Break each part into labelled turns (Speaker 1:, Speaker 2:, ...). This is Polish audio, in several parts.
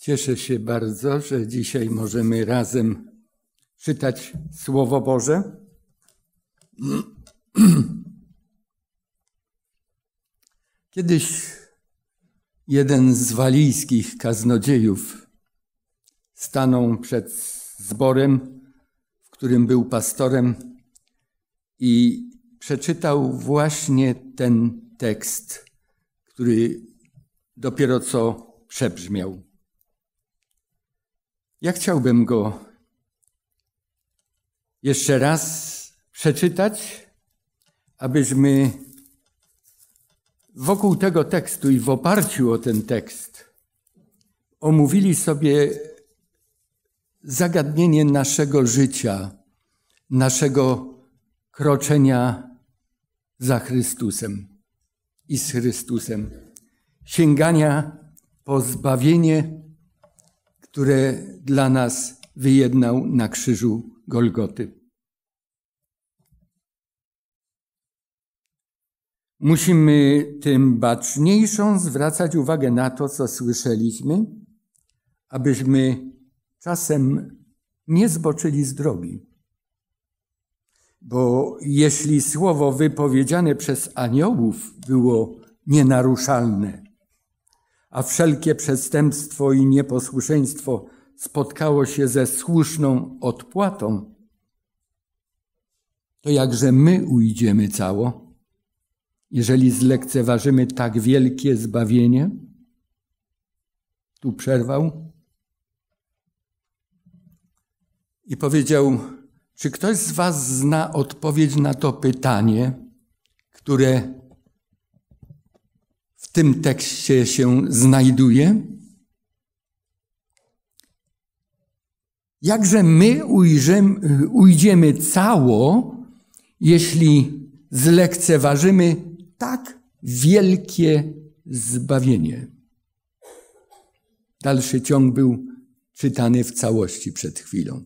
Speaker 1: Cieszę się bardzo, że dzisiaj możemy razem czytać Słowo Boże. Kiedyś jeden z walijskich kaznodziejów stanął przed zborem, w którym był pastorem i przeczytał właśnie ten tekst, który dopiero co przebrzmiał. Ja chciałbym go jeszcze raz przeczytać, abyśmy wokół tego tekstu i w oparciu o ten tekst omówili sobie zagadnienie naszego życia, naszego kroczenia za Chrystusem i z Chrystusem, sięgania po zbawienie, które dla nas wyjednał na krzyżu Golgoty. Musimy tym baczniejszą zwracać uwagę na to, co słyszeliśmy, abyśmy czasem nie zboczyli z drogi. Bo jeśli słowo wypowiedziane przez aniołów było nienaruszalne, a wszelkie przestępstwo i nieposłuszeństwo spotkało się ze słuszną odpłatą, to jakże my ujdziemy cało? jeżeli zlekceważymy tak wielkie zbawienie? Tu przerwał i powiedział: Czy ktoś z Was zna odpowiedź na to pytanie, które w tym tekście się znajduje? Jakże my ujrzymy, ujdziemy cało, jeśli zlekceważymy tak wielkie zbawienie. Dalszy ciąg był czytany w całości przed chwilą.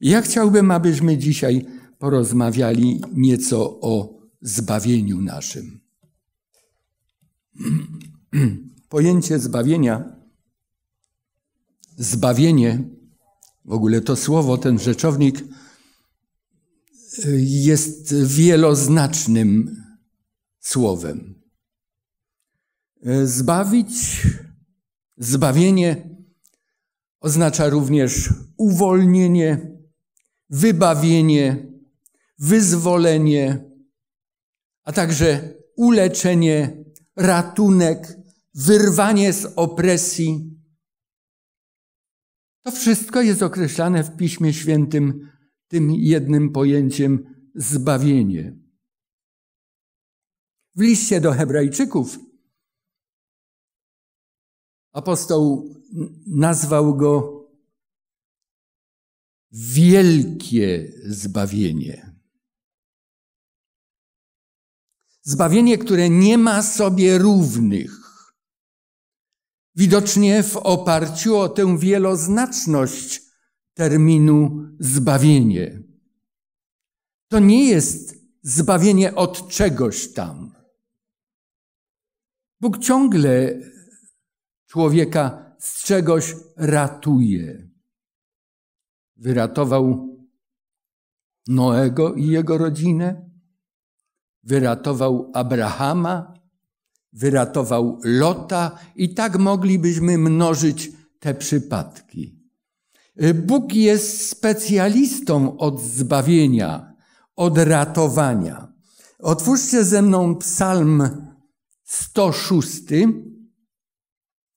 Speaker 1: I ja chciałbym, abyśmy dzisiaj porozmawiali nieco o zbawieniu naszym. Pojęcie zbawienia, zbawienie, w ogóle to słowo, ten rzeczownik jest wieloznacznym słowem. Zbawić, zbawienie oznacza również uwolnienie, wybawienie, wyzwolenie, a także uleczenie, ratunek, wyrwanie z opresji. To wszystko jest określane w Piśmie Świętym tym jednym pojęciem zbawienie. W liście do Hebrajczyków apostoł nazwał go wielkie zbawienie. Zbawienie, które nie ma sobie równych. Widocznie w oparciu o tę wieloznaczność terminu zbawienie. To nie jest zbawienie od czegoś tam. Bóg ciągle człowieka z czegoś ratuje. Wyratował Noego i jego rodzinę, wyratował Abrahama, wyratował Lota i tak moglibyśmy mnożyć te przypadki. Bóg jest specjalistą od zbawienia, od ratowania. Otwórzcie ze mną Psalm 106.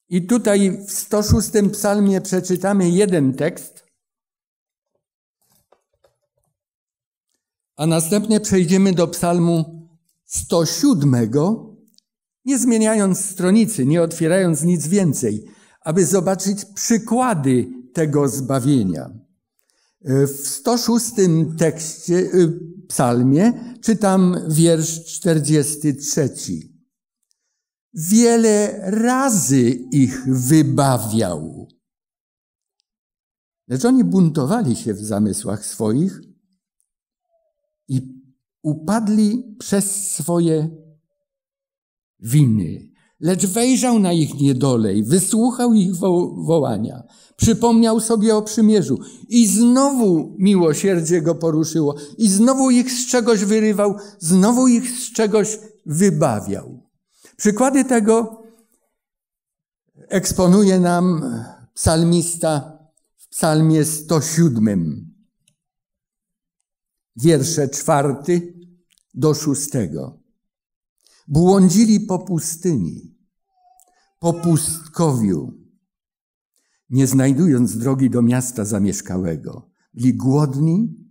Speaker 1: I tutaj w 106 psalmie przeczytamy jeden tekst, a następnie przejdziemy do psalmu 107, nie zmieniając stronicy, nie otwierając nic więcej, aby zobaczyć przykłady tego zbawienia. W 106 tekście, y, psalmie czytam wiersz 43 wiele razy ich wybawiał. Lecz oni buntowali się w zamysłach swoich upadli przez swoje winy. lecz wejrzał na ich niedole i wysłuchał ich wo wołania. Przypomniał sobie o przymierzu i znowu miłosierdzie go poruszyło i znowu ich z czegoś wyrywał, znowu ich z czegoś wybawiał. Przykłady tego eksponuje nam psalmista w psalmie 107, wiersze czwarty do szóstego. Błądzili po pustyni, po pustkowiu, nie znajdując drogi do miasta zamieszkałego. Byli głodni,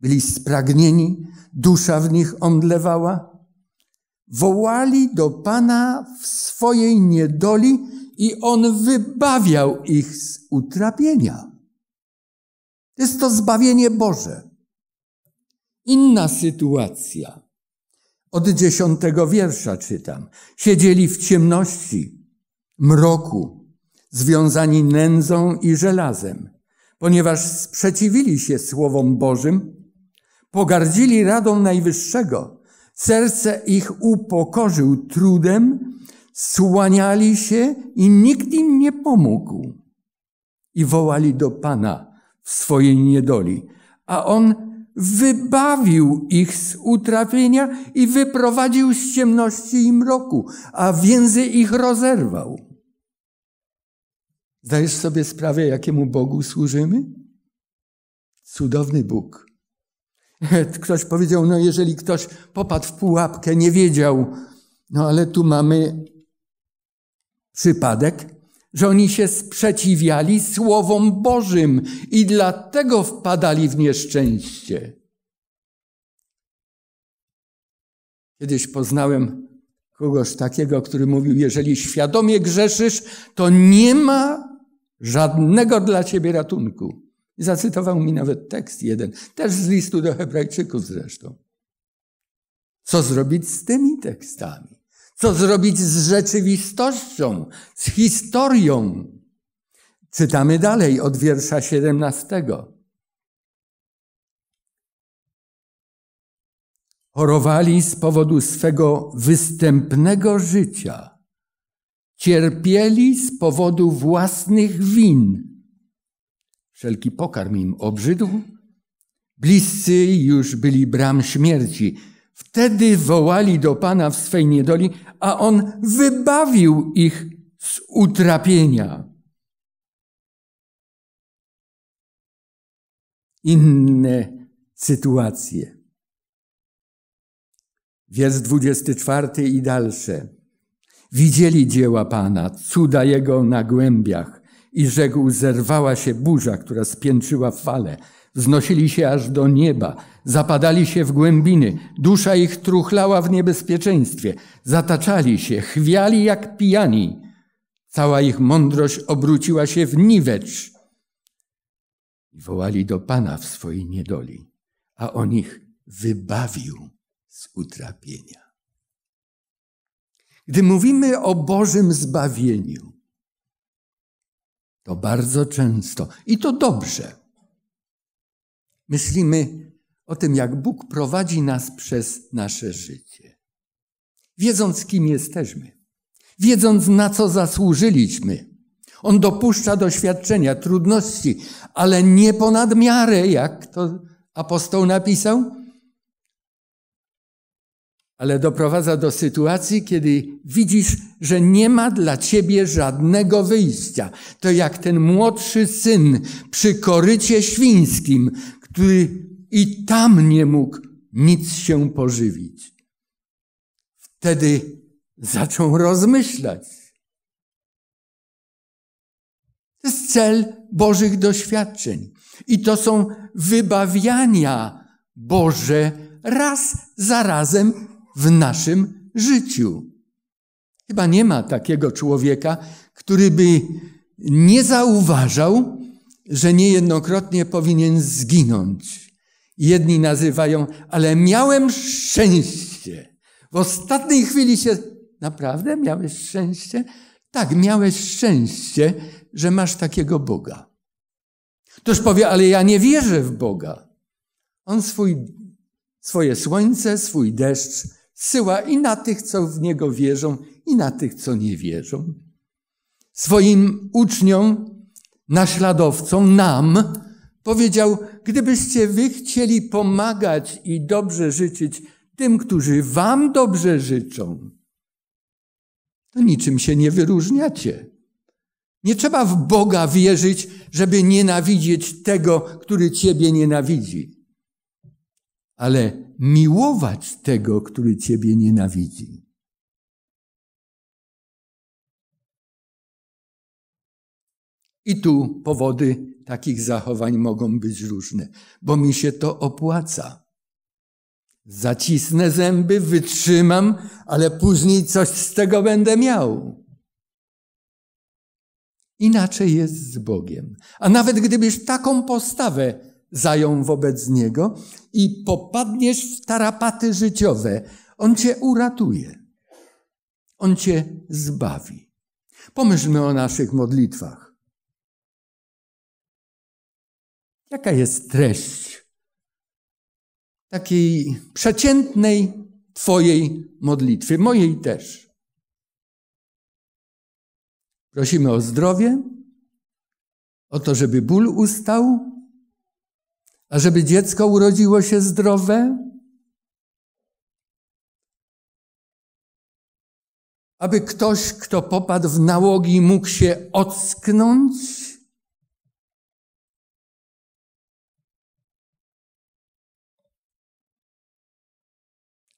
Speaker 1: byli spragnieni, dusza w nich omdlewała. Wołali do Pana w swojej niedoli i On wybawiał ich z utrapienia. Jest to zbawienie Boże. Inna sytuacja. Od dziesiątego wiersza czytam. Siedzieli w ciemności, mroku, związani nędzą i żelazem, ponieważ sprzeciwili się słowom Bożym, pogardzili radą Najwyższego, serce ich upokorzył trudem, słaniali się i nikt im nie pomógł. I wołali do Pana w swojej niedoli, a On wybawił ich z utrapienia i wyprowadził z ciemności i mroku, a więzy ich rozerwał. Zdajesz sobie sprawę, jakiemu Bogu służymy? Cudowny Bóg. Ktoś powiedział, no jeżeli ktoś popadł w pułapkę, nie wiedział, no ale tu mamy przypadek, że oni się sprzeciwiali słowom Bożym i dlatego wpadali w nieszczęście. Kiedyś poznałem kogoś takiego, który mówił: Jeżeli świadomie grzeszysz, to nie ma żadnego dla ciebie ratunku. I zacytował mi nawet tekst jeden, też z listu do Hebrajczyków zresztą. Co zrobić z tymi tekstami? Co zrobić z rzeczywistością, z historią? Czytamy dalej od wiersza 17. Chorowali z powodu swego występnego życia. Cierpieli z powodu własnych win. Wszelki pokarm im obrzydł. Bliscy już byli bram śmierci Wtedy wołali do Pana w swej niedoli, a On wybawił ich z utrapienia. Inne sytuacje. Wiersz 24 i dalsze. Widzieli dzieła Pana, cuda Jego na głębiach i rzekł, zerwała się burza, która spiętrzyła fale wznosili się aż do nieba, zapadali się w głębiny, dusza ich truchlała w niebezpieczeństwie, zataczali się, chwiali jak pijani. Cała ich mądrość obróciła się w niwecz. I wołali do Pana w swojej niedoli, a on ich wybawił z utrapienia. Gdy mówimy o Bożym zbawieniu, to bardzo często, i to dobrze, Myślimy o tym, jak Bóg prowadzi nas przez nasze życie. Wiedząc, kim jesteśmy, wiedząc, na co zasłużyliśmy. On dopuszcza doświadczenia, trudności, ale nie ponad miarę, jak to apostoł napisał, ale doprowadza do sytuacji, kiedy widzisz, że nie ma dla ciebie żadnego wyjścia. To jak ten młodszy syn przy korycie świńskim, który i tam nie mógł nic się pożywić. Wtedy zaczął rozmyślać. To jest cel Bożych doświadczeń. I to są wybawiania Boże raz za razem w naszym życiu. Chyba nie ma takiego człowieka, który by nie zauważał, że niejednokrotnie powinien zginąć. Jedni nazywają, ale miałem szczęście. W ostatniej chwili się, naprawdę miałeś szczęście? Tak, miałeś szczęście, że masz takiego Boga. Ktoś powie, ale ja nie wierzę w Boga. On swój, swoje słońce, swój deszcz syła i na tych, co w Niego wierzą, i na tych, co nie wierzą. Swoim uczniom, naśladowcom, nam powiedział, gdybyście wy chcieli pomagać i dobrze życzyć tym, którzy wam dobrze życzą, to niczym się nie wyróżniacie. Nie trzeba w Boga wierzyć, żeby nienawidzieć tego, który ciebie nienawidzi, ale miłować tego, który ciebie nienawidzi. I tu powody takich zachowań mogą być różne, bo mi się to opłaca. Zacisnę zęby, wytrzymam, ale później coś z tego będę miał. Inaczej jest z Bogiem. A nawet gdybyś taką postawę zajął wobec Niego i popadniesz w tarapaty życiowe, On cię uratuje. On cię zbawi. Pomyślmy o naszych modlitwach. Jaka jest treść takiej przeciętnej Twojej modlitwy, mojej też? Prosimy o zdrowie, o to, żeby ból ustał, a żeby dziecko urodziło się zdrowe, aby ktoś, kto popadł w nałogi, mógł się ocknąć.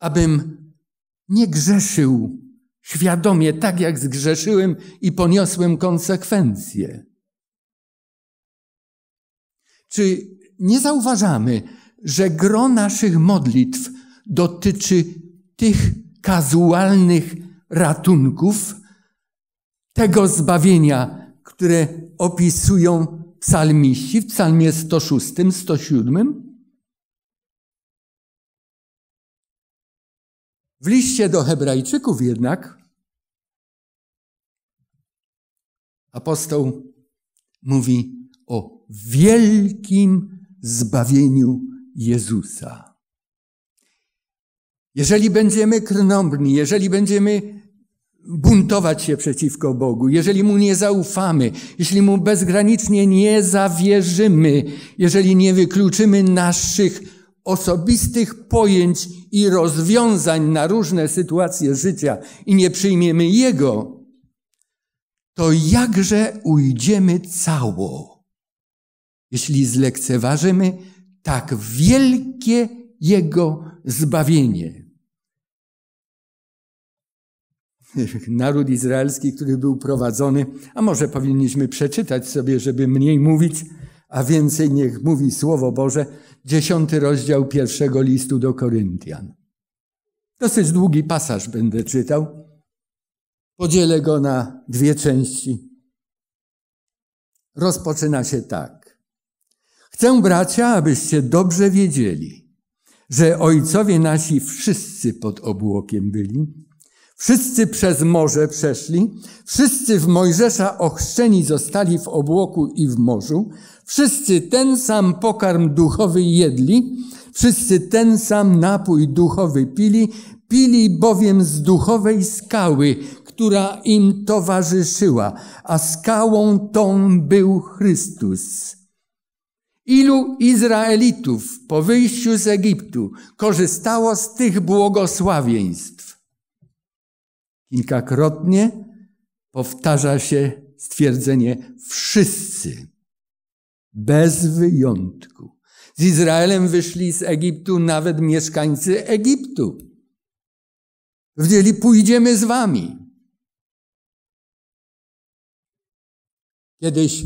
Speaker 1: Abym nie grzeszył świadomie, tak jak zgrzeszyłem i poniosłem konsekwencje. Czy nie zauważamy, że gro naszych modlitw dotyczy tych kazualnych ratunków, tego zbawienia, które opisują psalmiści w psalmie 106, 107? W liście do Hebrajczyków jednak apostoł mówi o wielkim zbawieniu Jezusa. Jeżeli będziemy krnąbrni, jeżeli będziemy buntować się przeciwko Bogu, jeżeli Mu nie zaufamy, jeśli Mu bezgranicznie nie zawierzymy, jeżeli nie wykluczymy naszych osobistych pojęć i rozwiązań na różne sytuacje życia i nie przyjmiemy Jego, to jakże ujdziemy cało, jeśli zlekceważymy tak wielkie Jego zbawienie. Naród izraelski, który był prowadzony, a może powinniśmy przeczytać sobie, żeby mniej mówić, a więcej niech mówi Słowo Boże, dziesiąty rozdział pierwszego listu do Koryntian. Dosyć długi pasaż będę czytał. Podzielę go na dwie części. Rozpoczyna się tak. Chcę, bracia, abyście dobrze wiedzieli, że ojcowie nasi wszyscy pod obłokiem byli, Wszyscy przez morze przeszli, wszyscy w Mojżesza ochrzczeni zostali w obłoku i w morzu, wszyscy ten sam pokarm duchowy jedli, wszyscy ten sam napój duchowy pili, pili bowiem z duchowej skały, która im towarzyszyła, a skałą tą był Chrystus. Ilu Izraelitów po wyjściu z Egiptu korzystało z tych błogosławieństw? Kilkakrotnie powtarza się stwierdzenie wszyscy, bez wyjątku. Z Izraelem wyszli z Egiptu nawet mieszkańcy Egiptu. Powiedzieli, pójdziemy z wami. Kiedyś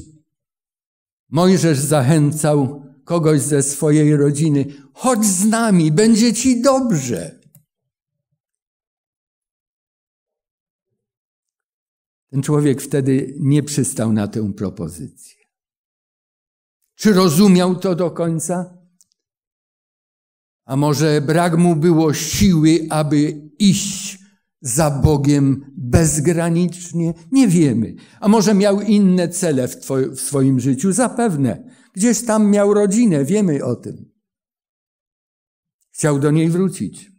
Speaker 1: Mojżesz zachęcał kogoś ze swojej rodziny, chodź z nami, będzie ci dobrze. Ten człowiek wtedy nie przystał na tę propozycję. Czy rozumiał to do końca? A może brak mu było siły, aby iść za Bogiem bezgranicznie? Nie wiemy. A może miał inne cele w, w swoim życiu? Zapewne. Gdzieś tam miał rodzinę, wiemy o tym. Chciał do niej wrócić.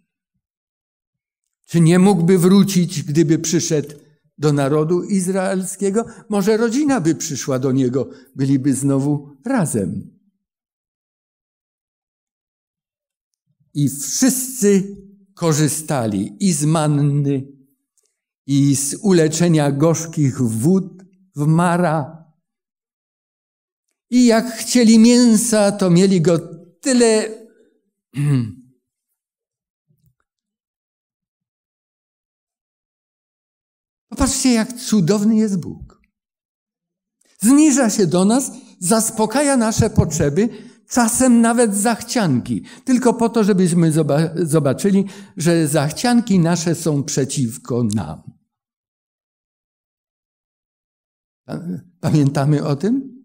Speaker 1: Czy nie mógłby wrócić, gdyby przyszedł do narodu izraelskiego? Może rodzina by przyszła do niego, byliby znowu razem. I wszyscy korzystali i z manny, i z uleczenia gorzkich wód w Mara. I jak chcieli mięsa, to mieli go tyle. Popatrzcie, jak cudowny jest Bóg. Zniża się do nas, zaspokaja nasze potrzeby, czasem nawet zachcianki, tylko po to, żebyśmy zobaczyli, że zachcianki nasze są przeciwko nam. Pamiętamy o tym?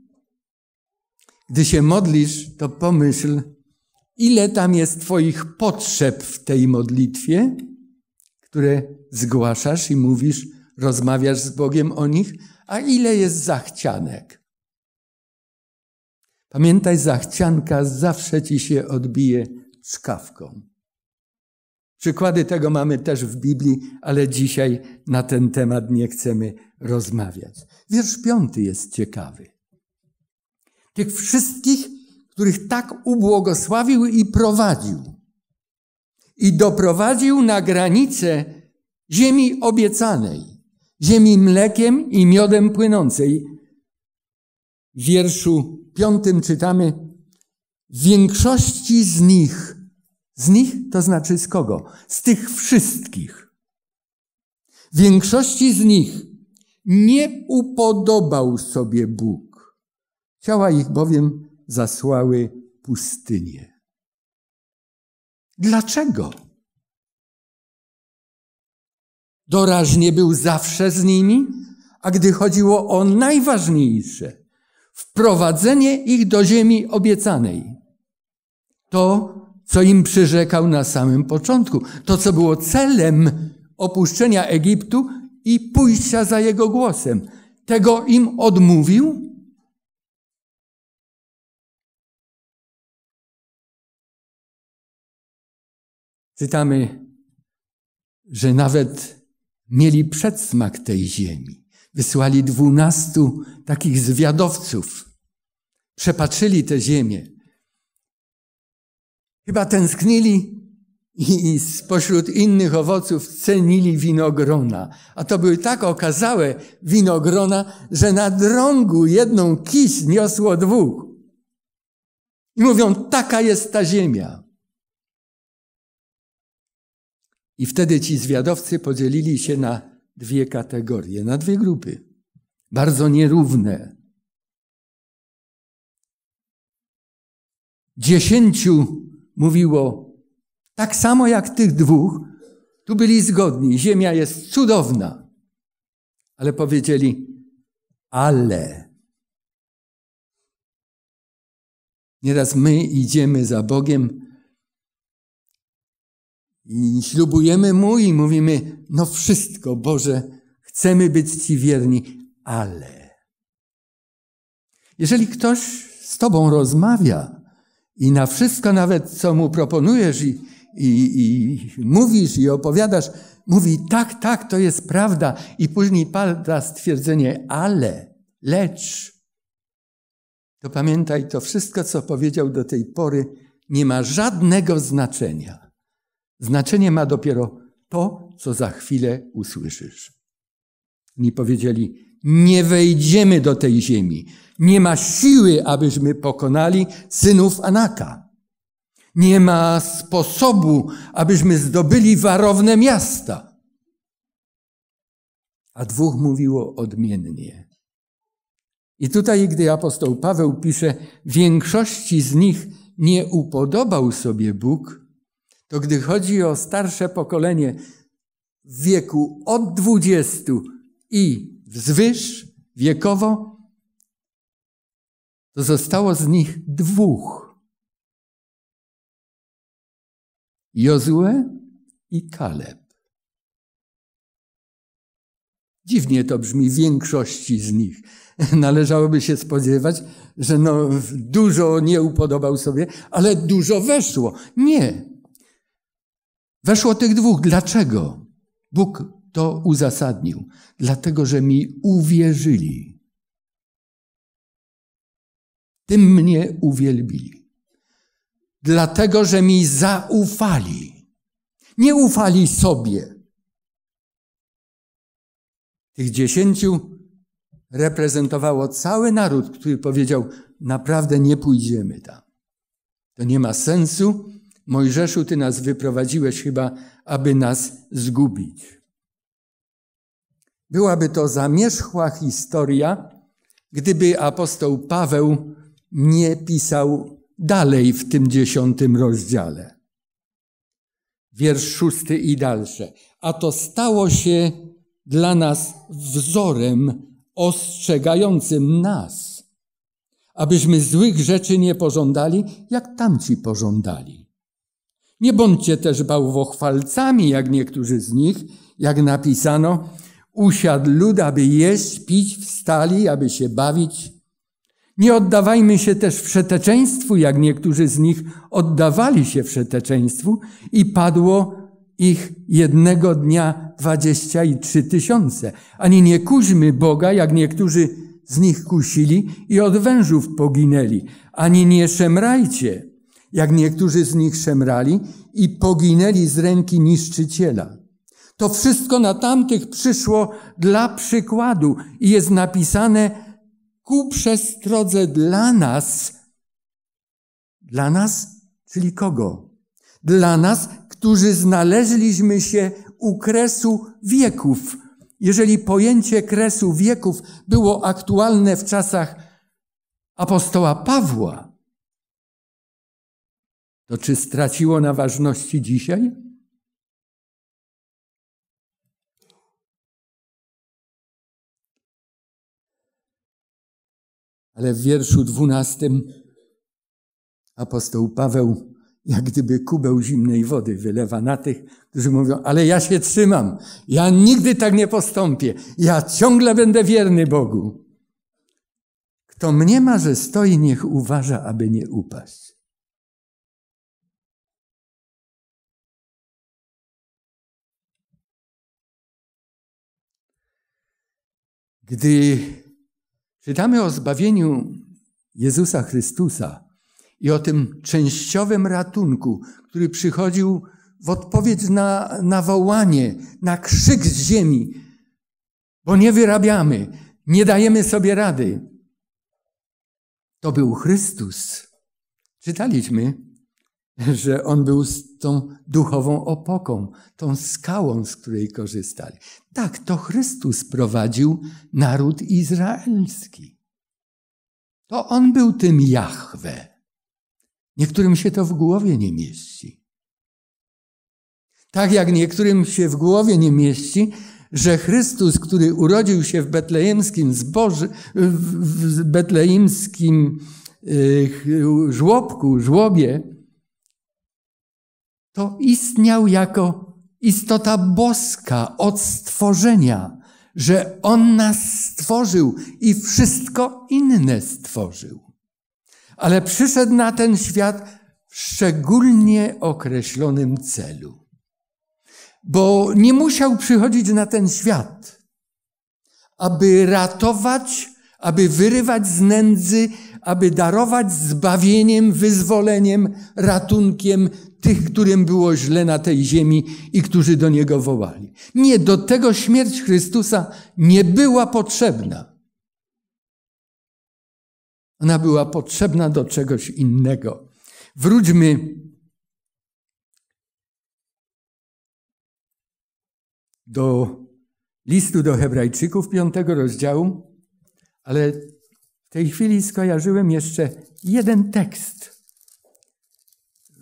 Speaker 1: Gdy się modlisz, to pomyśl, ile tam jest Twoich potrzeb w tej modlitwie, które zgłaszasz i mówisz, rozmawiasz z Bogiem o nich, a ile jest zachcianek. Pamiętaj, zachcianka zawsze ci się odbije czkawką. Przykłady tego mamy też w Biblii, ale dzisiaj na ten temat nie chcemy rozmawiać. Wiersz piąty jest ciekawy. Tych wszystkich, których tak ubłogosławił i prowadził. I doprowadził na granicę ziemi obiecanej, ziemi mlekiem i miodem płynącej. W wierszu piątym czytamy, w większości z nich, z nich to znaczy z kogo? Z tych wszystkich. W większości z nich nie upodobał sobie Bóg. Ciała ich bowiem zasłały pustynię. Dlaczego? Doraźnie był zawsze z nimi, a gdy chodziło o najważniejsze, wprowadzenie ich do ziemi obiecanej. To, co im przyrzekał na samym początku, to, co było celem opuszczenia Egiptu i pójścia za jego głosem. Tego im odmówił? Czytamy, że nawet mieli przedsmak tej ziemi. Wysłali dwunastu takich zwiadowców. Przepatrzyli tę ziemię. Chyba tęsknili i spośród innych owoców cenili winogrona. A to były tak okazałe winogrona, że na drągu jedną kiś niosło dwóch. I mówią, taka jest ta ziemia. I wtedy ci zwiadowcy podzielili się na dwie kategorie, na dwie grupy, bardzo nierówne. Dziesięciu mówiło, tak samo jak tych dwóch, tu byli zgodni, ziemia jest cudowna, ale powiedzieli, ale. Nieraz my idziemy za Bogiem i ślubujemy Mu i mówimy, no wszystko, Boże, chcemy być Ci wierni, ale. Jeżeli ktoś z Tobą rozmawia i na wszystko nawet, co Mu proponujesz i, i, i mówisz i opowiadasz, mówi tak, tak, to jest prawda i później pada stwierdzenie, ale, lecz. To pamiętaj, to wszystko, co powiedział do tej pory, nie ma żadnego znaczenia. Znaczenie ma dopiero to, co za chwilę usłyszysz. Oni powiedzieli, nie wejdziemy do tej ziemi. Nie ma siły, abyśmy pokonali synów Anaka. Nie ma sposobu, abyśmy zdobyli warowne miasta. A dwóch mówiło odmiennie. I tutaj, gdy apostoł Paweł pisze, większości z nich nie upodobał sobie Bóg, to gdy chodzi o starsze pokolenie w wieku od 20 i wzwyż wiekowo, to zostało z nich dwóch. Jozue i Kaleb. Dziwnie to brzmi większości z nich. Należałoby się spodziewać, że no, dużo nie upodobał sobie, ale dużo weszło. Nie. Weszło tych dwóch. Dlaczego? Bóg to uzasadnił, dlatego że mi uwierzyli. Tym mnie uwielbili. Dlatego, że mi zaufali. Nie ufali sobie. Tych dziesięciu reprezentowało cały naród, który powiedział: Naprawdę nie pójdziemy tam. To nie ma sensu. Mojżeszu, ty nas wyprowadziłeś chyba, aby nas zgubić. Byłaby to zamierzchła historia, gdyby apostoł Paweł nie pisał dalej w tym dziesiątym rozdziale. Wiersz szósty i dalsze. A to stało się dla nas wzorem ostrzegającym nas, abyśmy złych rzeczy nie pożądali, jak tamci pożądali. Nie bądźcie też bałwochwalcami, jak niektórzy z nich, jak napisano, usiadł lud, aby jeść, pić, wstali, aby się bawić. Nie oddawajmy się też wszeteczeństwu, jak niektórzy z nich oddawali się wszeteczeństwu i padło ich jednego dnia dwadzieścia i trzy tysiące. Ani nie kuźmy Boga, jak niektórzy z nich kusili i od wężów poginęli. Ani nie szemrajcie, jak niektórzy z nich szemrali i poginęli z ręki niszczyciela. To wszystko na tamtych przyszło dla przykładu i jest napisane ku przestrodze dla nas. Dla nas, czyli kogo? Dla nas, którzy znaleźliśmy się u kresu wieków. Jeżeli pojęcie kresu wieków było aktualne w czasach apostoła Pawła, to czy straciło na ważności dzisiaj? Ale w wierszu dwunastym apostoł Paweł jak gdyby kubeł zimnej wody wylewa na tych, którzy mówią, ale ja się trzymam, ja nigdy tak nie postąpię, ja ciągle będę wierny Bogu. Kto mnie ma, że stoi, niech uważa, aby nie upaść. Gdy czytamy o zbawieniu Jezusa Chrystusa, i o tym częściowym ratunku, który przychodził w odpowiedź na, na wołanie, na krzyk z ziemi, bo nie wyrabiamy, nie dajemy sobie rady. To był Chrystus. Czytaliśmy, że on był z tą duchową opoką, tą skałą, z której korzystali. Tak, to Chrystus prowadził naród izraelski. To on był tym Jahwe. Niektórym się to w głowie nie mieści. Tak jak niektórym się w głowie nie mieści, że Chrystus, który urodził się w betlejemskim zboży, w betlejemskim żłobku, żłobie, to istniał jako istota boska od stworzenia, że On nas stworzył i wszystko inne stworzył ale przyszedł na ten świat w szczególnie określonym celu. Bo nie musiał przychodzić na ten świat, aby ratować, aby wyrywać z nędzy, aby darować zbawieniem, wyzwoleniem, ratunkiem tych, którym było źle na tej ziemi i którzy do Niego wołali. Nie, do tego śmierć Chrystusa nie była potrzebna. Ona była potrzebna do czegoś innego. Wróćmy do listu do Hebrajczyków, piątego rozdziału, ale w tej chwili skojarzyłem jeszcze jeden tekst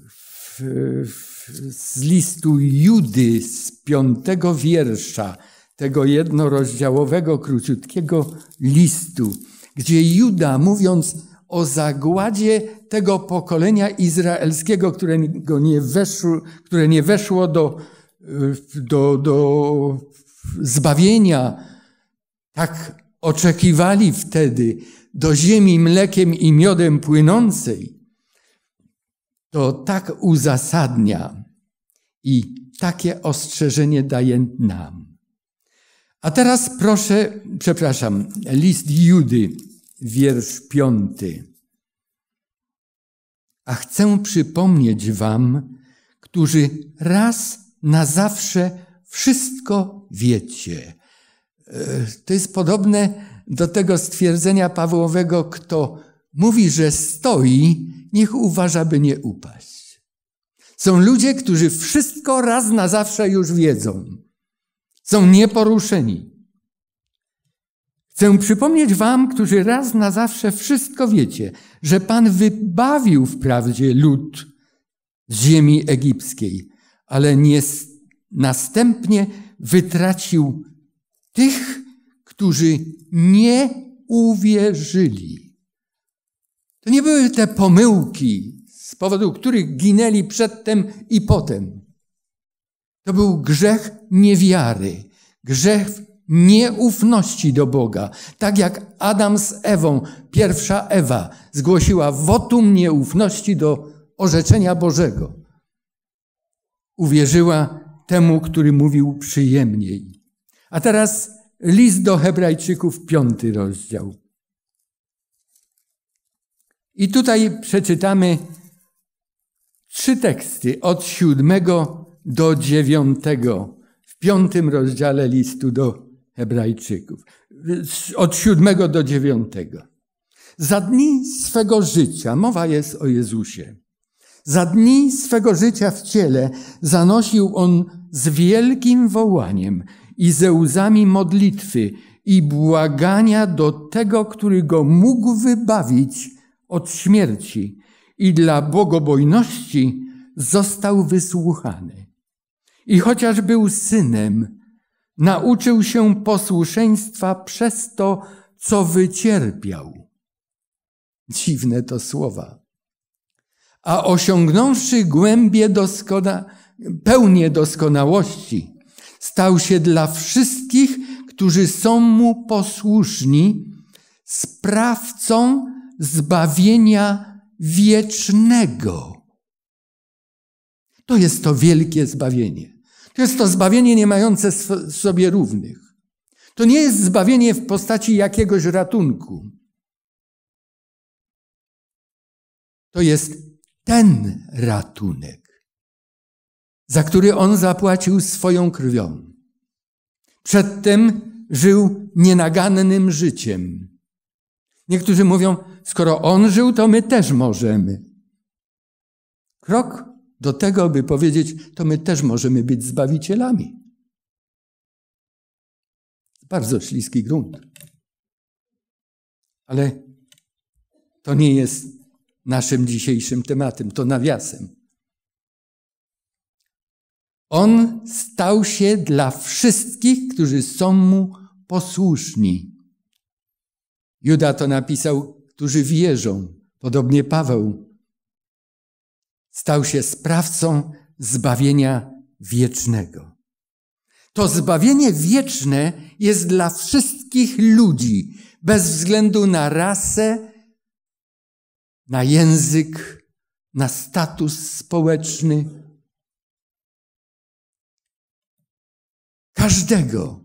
Speaker 1: w, w, z listu Judy z piątego wiersza, tego jednorozdziałowego, króciutkiego listu gdzie Juda, mówiąc o zagładzie tego pokolenia izraelskiego, którego nie weszło, które nie weszło do, do, do zbawienia, tak oczekiwali wtedy do ziemi mlekiem i miodem płynącej, to tak uzasadnia i takie ostrzeżenie daje nam. A teraz proszę, przepraszam, list Judy, wiersz piąty. A chcę przypomnieć wam, którzy raz na zawsze wszystko wiecie. E, to jest podobne do tego stwierdzenia Pawłowego, kto mówi, że stoi, niech uważa, by nie upaść. Są ludzie, którzy wszystko raz na zawsze już wiedzą. Są nieporuszeni. Chcę przypomnieć wam, którzy raz na zawsze wszystko wiecie, że Pan wybawił wprawdzie lud z ziemi egipskiej, ale nie, następnie wytracił tych, którzy nie uwierzyli. To nie były te pomyłki, z powodu których ginęli przedtem i potem. To był grzech niewiary, grzech nieufności do Boga. Tak jak Adam z Ewą, pierwsza Ewa, zgłosiła wotum nieufności do orzeczenia Bożego. Uwierzyła temu, który mówił przyjemniej. A teraz list do Hebrajczyków, piąty rozdział. I tutaj przeczytamy trzy teksty od siódmego do dziewiątego w piątym rozdziale listu do Hebrajczyków. Od siódmego do dziewiątego. Za dni swego życia, mowa jest o Jezusie, za dni swego życia w ciele zanosił on z wielkim wołaniem i ze łzami modlitwy i błagania do tego, który go mógł wybawić od śmierci i dla bogobojności został wysłuchany. I chociaż był synem, nauczył się posłuszeństwa przez to, co wycierpiał. Dziwne to słowa. A osiągnąwszy głębie doskona, pełnię doskonałości, stał się dla wszystkich, którzy są mu posłuszni, sprawcą zbawienia wiecznego. To jest to wielkie zbawienie. To jest to zbawienie nie mające sobie równych. To nie jest zbawienie w postaci jakiegoś ratunku. To jest ten ratunek, za który on zapłacił swoją krwią. Przedtem żył nienagannym życiem. Niektórzy mówią, skoro on żył, to my też możemy. Krok do tego, by powiedzieć, to my też możemy być zbawicielami. Bardzo śliski grunt. Ale to nie jest naszym dzisiejszym tematem, to nawiasem. On stał się dla wszystkich, którzy są mu posłuszni. Juda to napisał, którzy wierzą, podobnie Paweł. Stał się sprawcą zbawienia wiecznego. To zbawienie wieczne jest dla wszystkich ludzi, bez względu na rasę, na język, na status społeczny. Każdego.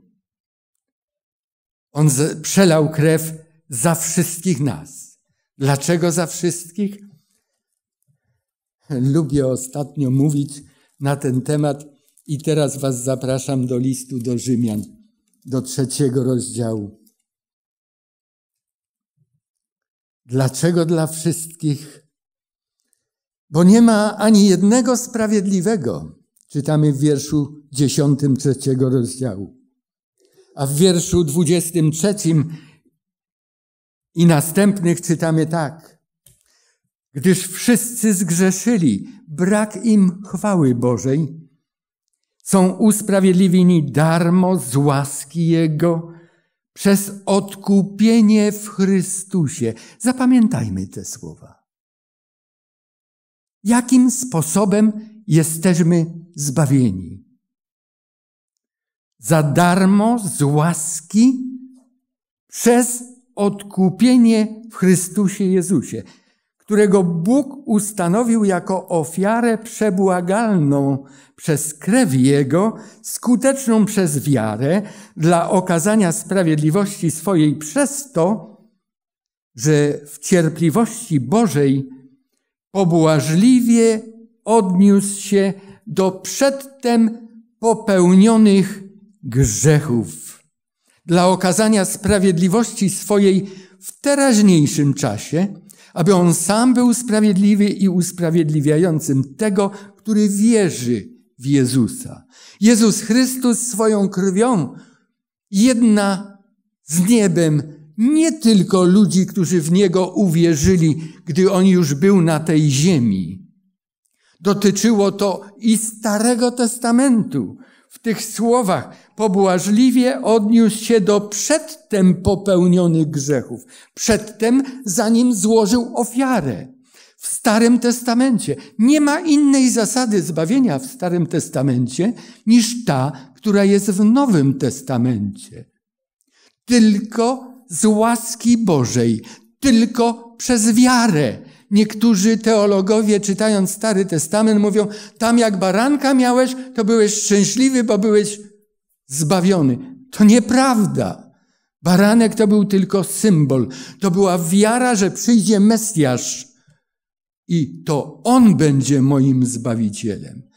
Speaker 1: On przelał krew za wszystkich nas. Dlaczego za wszystkich? Lubię ostatnio mówić na ten temat i teraz Was zapraszam do listu do Rzymian, do trzeciego rozdziału. Dlaczego dla wszystkich? Bo nie ma ani jednego sprawiedliwego. Czytamy w wierszu dziesiątym trzeciego rozdziału. A w wierszu dwudziestym trzecim i następnych czytamy tak. Gdyż wszyscy zgrzeszyli, brak im chwały Bożej, są usprawiedliwieni darmo z łaski Jego, przez odkupienie w Chrystusie. Zapamiętajmy te słowa. Jakim sposobem jesteśmy zbawieni? Za darmo, z łaski, przez odkupienie w Chrystusie Jezusie, którego Bóg ustanowił jako ofiarę przebłagalną przez krew Jego, skuteczną przez wiarę, dla okazania sprawiedliwości swojej przez to, że w cierpliwości Bożej pobłażliwie odniósł się do przedtem popełnionych grzechów. Dla okazania sprawiedliwości swojej w teraźniejszym czasie, aby on sam był sprawiedliwy i usprawiedliwiającym tego, który wierzy w Jezusa. Jezus Chrystus swoją krwią jedna z niebem nie tylko ludzi, którzy w Niego uwierzyli, gdy On już był na tej ziemi. Dotyczyło to i Starego Testamentu. W tych słowach pobłażliwie odniósł się do przedtem popełnionych grzechów. Przedtem, zanim złożył ofiarę. W Starym Testamencie nie ma innej zasady zbawienia w Starym Testamencie niż ta, która jest w Nowym Testamencie. Tylko z łaski Bożej, tylko przez wiarę. Niektórzy teologowie, czytając Stary Testament, mówią: Tam jak baranka miałeś, to byłeś szczęśliwy, bo byłeś zbawiony. To nieprawda. Baranek to był tylko symbol. To była wiara, że przyjdzie Mesjasz i to On będzie moim zbawicielem.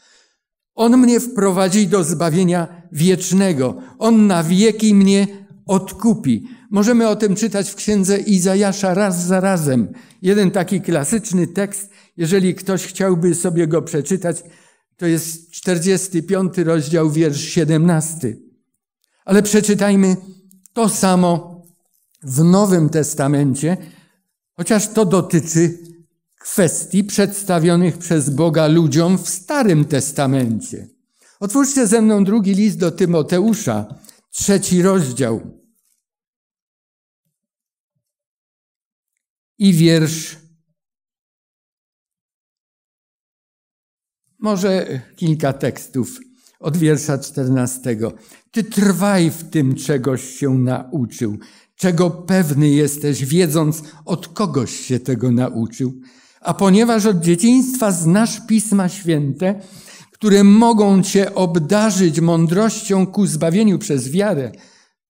Speaker 1: On mnie wprowadzi do zbawienia wiecznego. On na wieki mnie odkupi. Możemy o tym czytać w księdze Izajasza raz za razem. Jeden taki klasyczny tekst, jeżeli ktoś chciałby sobie go przeczytać, to jest 45 rozdział, wiersz 17. Ale przeczytajmy to samo w Nowym Testamencie, chociaż to dotyczy kwestii przedstawionych przez Boga ludziom w Starym Testamencie. Otwórzcie ze mną drugi list do Tymoteusza, trzeci rozdział. i wiersz. Może kilka tekstów od wiersza czternastego. Ty trwaj w tym, czegoś się nauczył, czego pewny jesteś, wiedząc, od kogoś się tego nauczył. A ponieważ od dzieciństwa znasz Pisma Święte, które mogą Cię obdarzyć mądrością ku zbawieniu przez wiarę,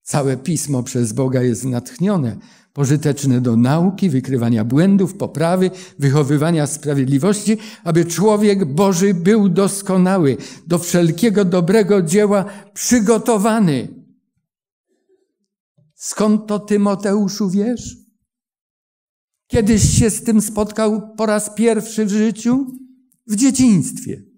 Speaker 1: całe Pismo przez Boga jest natchnione, pożyteczne do nauki, wykrywania błędów, poprawy, wychowywania sprawiedliwości, aby człowiek Boży był doskonały, do wszelkiego dobrego dzieła przygotowany. Skąd to Tymoteuszu wiesz? Kiedyś się z tym spotkał po raz pierwszy w życiu? W dzieciństwie.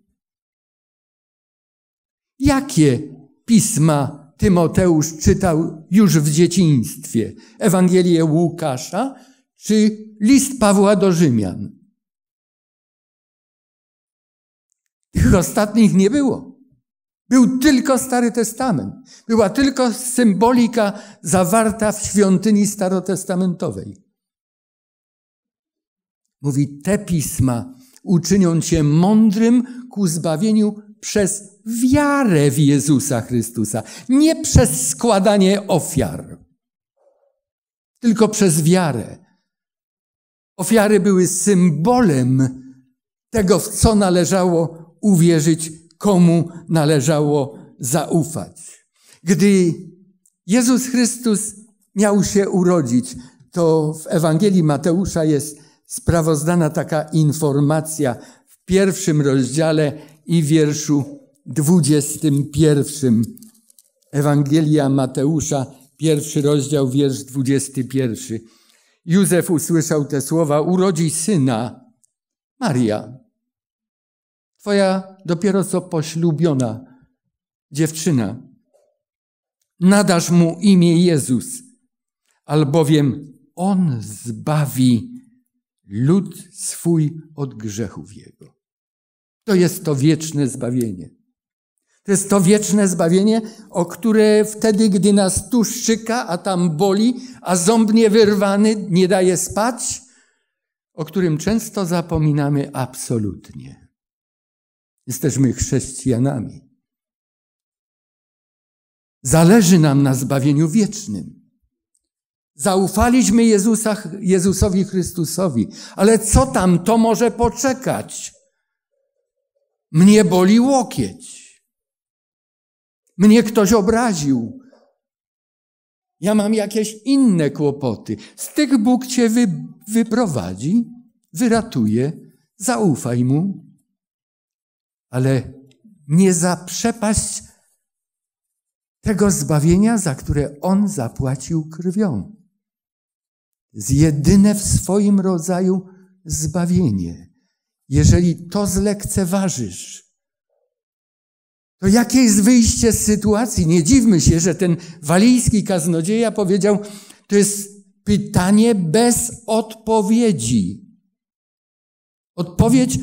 Speaker 1: Jakie pisma Tymoteusz czytał już w dzieciństwie Ewangelię Łukasza czy list Pawła do Rzymian. Tych ostatnich nie było. Był tylko Stary Testament. Była tylko symbolika zawarta w świątyni starotestamentowej. Mówi, te pisma uczynią cię mądrym ku zbawieniu przez wiarę w Jezusa Chrystusa. Nie przez składanie ofiar, tylko przez wiarę. Ofiary były symbolem tego, w co należało uwierzyć, komu należało zaufać. Gdy Jezus Chrystus miał się urodzić, to w Ewangelii Mateusza jest sprawozdana taka informacja w pierwszym rozdziale i wierszu dwudziestym pierwszym. Ewangelia Mateusza, pierwszy rozdział, wiersz dwudziesty pierwszy. Józef usłyszał te słowa, urodzi syna, Maria, twoja dopiero co poślubiona dziewczyna. Nadasz mu imię Jezus, albowiem on zbawi lud swój od grzechów jego. To jest to wieczne zbawienie. To jest to wieczne zbawienie, o które wtedy, gdy nas tu szczyka, a tam boli, a ząb niewyrwany nie daje spać, o którym często zapominamy absolutnie. Jesteśmy chrześcijanami. Zależy nam na zbawieniu wiecznym. Zaufaliśmy Jezusa, Jezusowi Chrystusowi, ale co tam, to może poczekać. Mnie boli łokieć. Mnie ktoś obraził. Ja mam jakieś inne kłopoty. Z tych Bóg cię wy, wyprowadzi, wyratuje, zaufaj mu, ale nie zaprzepaść tego zbawienia, za które On zapłacił krwią. Z jedyne w swoim rodzaju zbawienie. Jeżeli to zlekceważysz, to jakie jest wyjście z sytuacji? Nie dziwmy się, że ten walijski kaznodzieja powiedział, to jest pytanie bez odpowiedzi. Odpowiedź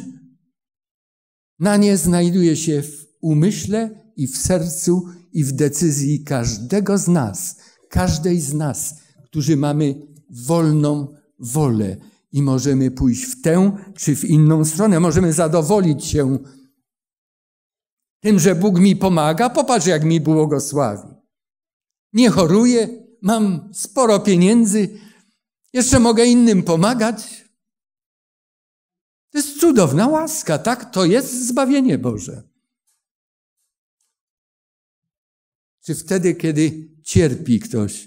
Speaker 1: na nie znajduje się w umyśle i w sercu i w decyzji każdego z nas, każdej z nas, którzy mamy wolną wolę i możemy pójść w tę czy w inną stronę. Możemy zadowolić się tym, że Bóg mi pomaga. Popatrz, jak mi błogosławi. Nie choruję, mam sporo pieniędzy, jeszcze mogę innym pomagać. To jest cudowna łaska, tak? To jest zbawienie Boże. Czy wtedy, kiedy cierpi ktoś,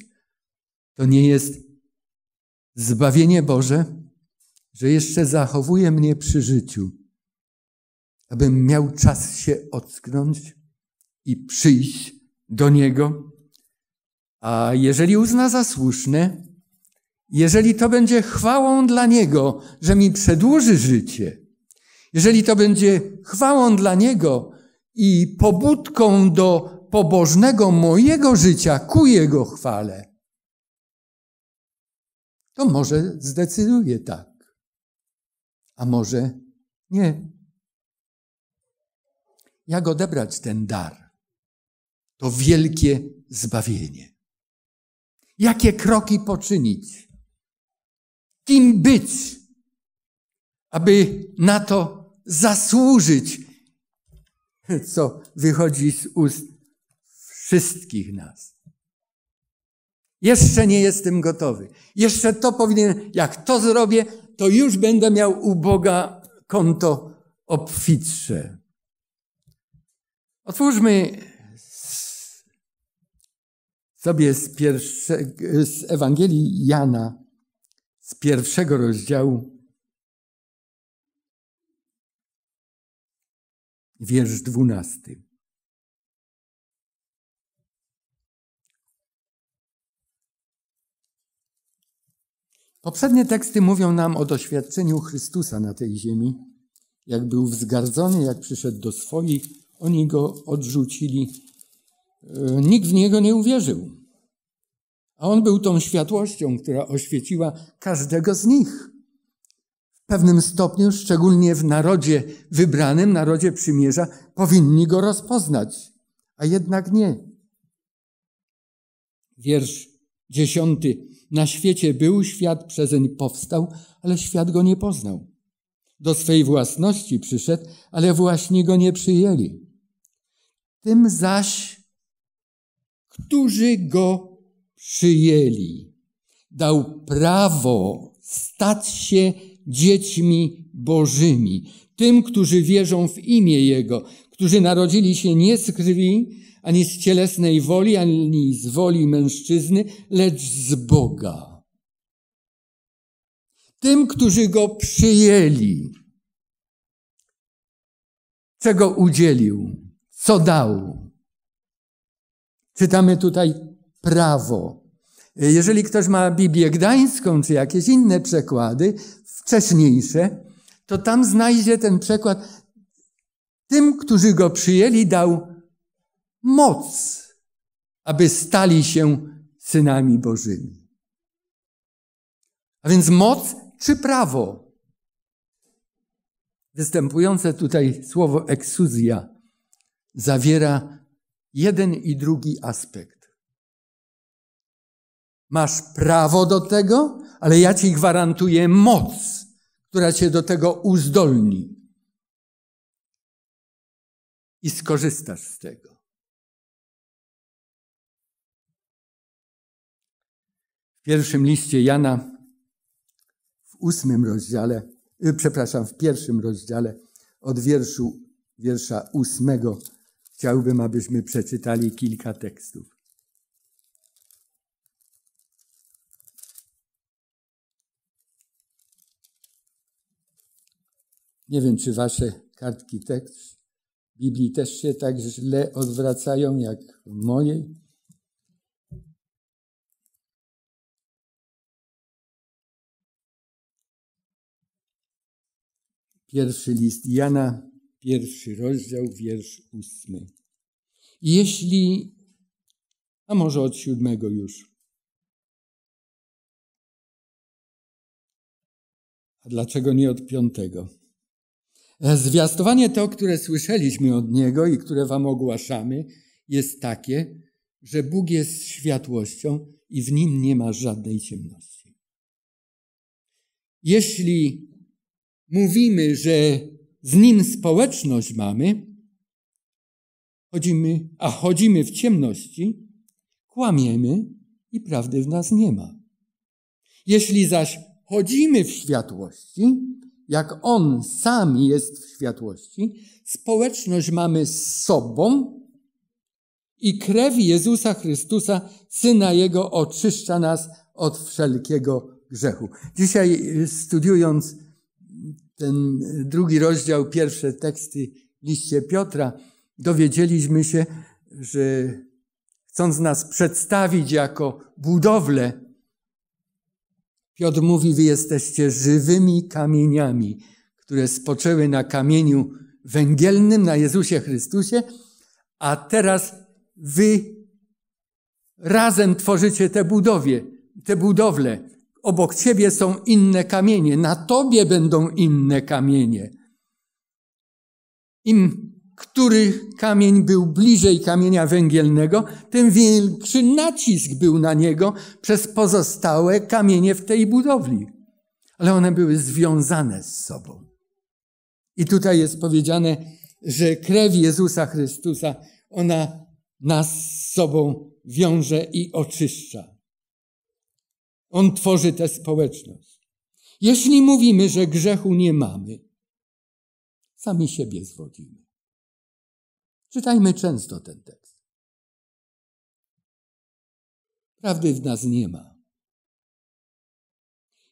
Speaker 1: to nie jest zbawienie Boże, że jeszcze zachowuje mnie przy życiu, abym miał czas się ocknąć i przyjść do Niego. A jeżeli uzna za słuszne, jeżeli to będzie chwałą dla Niego, że mi przedłuży życie, jeżeli to będzie chwałą dla Niego i pobudką do pobożnego mojego życia ku Jego chwale, to może zdecyduje tak, a może nie. Jak odebrać ten dar? To wielkie zbawienie. Jakie kroki poczynić? Kim być, aby na to zasłużyć, co wychodzi z ust wszystkich nas. Jeszcze nie jestem gotowy. Jeszcze to powinien, jak to zrobię, to już będę miał u Boga konto obfitsze. Otwórzmy sobie z, z Ewangelii Jana, z pierwszego rozdziału, wiersz dwunasty. Poprzednie teksty mówią nam o doświadczeniu Chrystusa na tej ziemi. Jak był wzgardzony, jak przyszedł do swoich, oni go odrzucili. E, nikt w niego nie uwierzył. A on był tą światłością, która oświeciła każdego z nich. W pewnym stopniu, szczególnie w narodzie wybranym, narodzie przymierza, powinni go rozpoznać, a jednak nie. Wiersz dziesiąty. Na świecie był, świat przezeń powstał, ale świat go nie poznał. Do swej własności przyszedł, ale właśnie go nie przyjęli. Tym zaś, którzy go przyjęli, dał prawo stać się dziećmi Bożymi. Tym, którzy wierzą w imię Jego, którzy narodzili się nie z krwi, ani z cielesnej woli, ani z woli mężczyzny, lecz z Boga. Tym, którzy go przyjęli, czego udzielił, co dał. Czytamy tutaj prawo. Jeżeli ktoś ma Biblię Gdańską czy jakieś inne przekłady, wcześniejsze, to tam znajdzie ten przekład. Tym, którzy go przyjęli, dał moc, aby stali się synami Bożymi. A więc moc czy prawo? Występujące tutaj słowo eksuzja zawiera jeden i drugi aspekt. Masz prawo do tego, ale ja ci gwarantuję moc, która cię do tego uzdolni. I skorzystasz z tego. W pierwszym liście Jana, w ósmym rozdziale, y, przepraszam, w pierwszym rozdziale, od wierszu, wiersza ósmego, chciałbym, abyśmy przeczytali kilka tekstów. Nie wiem, czy wasze kartki tekst Biblii też się tak źle odwracają jak w mojej. Pierwszy list Jana, pierwszy rozdział, wiersz ósmy. Jeśli, a może od siódmego już. A dlaczego nie od piątego? Zwiastowanie to, które słyszeliśmy od Niego i które Wam ogłaszamy, jest takie, że Bóg jest światłością i w Nim nie ma żadnej ciemności. Jeśli mówimy, że z Nim społeczność mamy, chodzimy, a chodzimy w ciemności, kłamiemy i prawdy w nas nie ma. Jeśli zaś chodzimy w światłości, jak On sam jest w światłości, społeczność mamy z sobą i krew Jezusa Chrystusa, Syna Jego, oczyszcza nas od wszelkiego grzechu. Dzisiaj y, studiując ten drugi rozdział, pierwsze teksty liście Piotra, dowiedzieliśmy się, że chcąc nas przedstawić jako budowlę, Piotr mówi, wy jesteście żywymi kamieniami, które spoczęły na kamieniu węgielnym, na Jezusie Chrystusie, a teraz wy razem tworzycie te budowie, te budowle. Obok ciebie są inne kamienie, na tobie będą inne kamienie. Im który kamień był bliżej kamienia węgielnego, tym większy nacisk był na niego przez pozostałe kamienie w tej budowli. Ale one były związane z sobą. I tutaj jest powiedziane, że krew Jezusa Chrystusa, ona nas z sobą wiąże i oczyszcza. On tworzy tę społeczność. Jeśli mówimy, że grzechu nie mamy, sami siebie zwodzimy. Czytajmy często ten tekst. Prawdy w nas nie ma.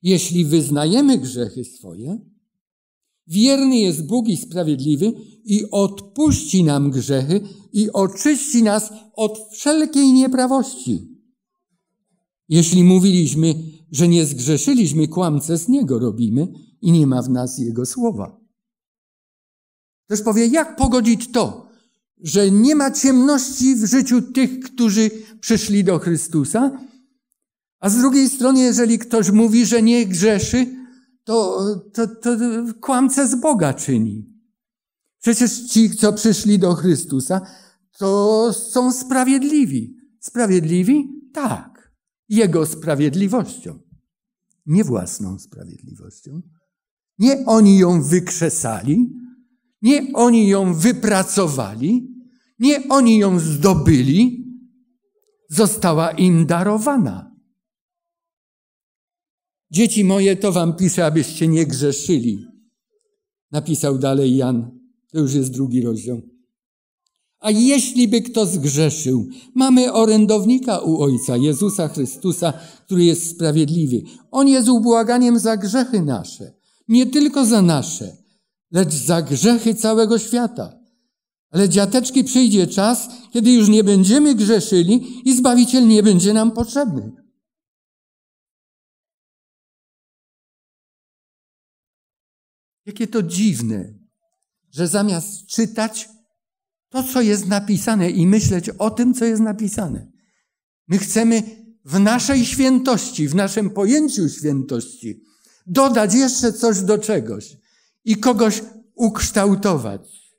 Speaker 1: Jeśli wyznajemy grzechy swoje, wierny jest Bóg i sprawiedliwy i odpuści nam grzechy i oczyści nas od wszelkiej nieprawości. Jeśli mówiliśmy, że nie zgrzeszyliśmy, kłamce z Niego robimy i nie ma w nas Jego słowa. Ktoś powie, jak pogodzić to, że nie ma ciemności w życiu tych, którzy przyszli do Chrystusa, a z drugiej strony, jeżeli ktoś mówi, że nie grzeszy, to, to, to kłamce z Boga czyni. Przecież ci, co przyszli do Chrystusa, to są sprawiedliwi. Sprawiedliwi? Tak. Jego sprawiedliwością. Nie własną sprawiedliwością. Nie oni ją wykrzesali, nie oni ją wypracowali, nie oni ją zdobyli, została im darowana. Dzieci moje, to wam piszę, abyście nie grzeszyli. Napisał dalej Jan. To już jest drugi rozdział. A jeśli by kto zgrzeszył, mamy orędownika u Ojca, Jezusa Chrystusa, który jest sprawiedliwy. On jest ubłaganiem za grzechy nasze, nie tylko za nasze, lecz za grzechy całego świata. Ale dziateczki przyjdzie czas, kiedy już nie będziemy grzeszyli i Zbawiciel nie będzie nam potrzebny. Jakie to dziwne, że zamiast czytać to, co jest napisane i myśleć o tym, co jest napisane, my chcemy w naszej świętości, w naszym pojęciu świętości dodać jeszcze coś do czegoś i kogoś ukształtować.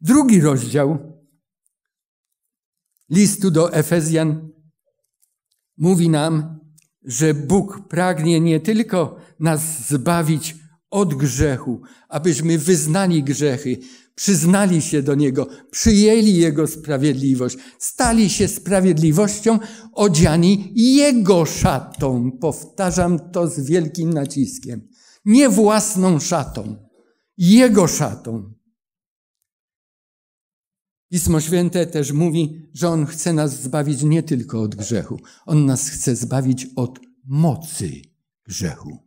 Speaker 1: Drugi rozdział listu do Efezjan mówi nam, że Bóg pragnie nie tylko nas zbawić od grzechu, abyśmy wyznali grzechy, przyznali się do Niego, przyjęli Jego sprawiedliwość, stali się sprawiedliwością, odziani Jego szatą. Powtarzam to z wielkim naciskiem. Nie własną szatą, Jego szatą. Pismo Święte też mówi, że On chce nas zbawić nie tylko od grzechu, On nas chce zbawić od mocy grzechu.